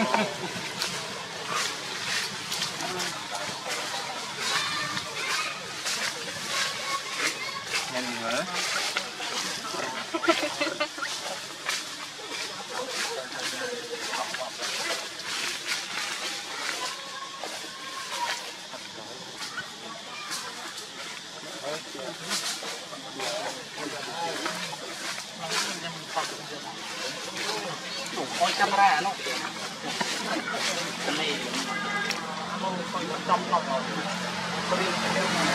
ハハハハ! not knowledge, but in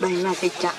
đây là cái chặng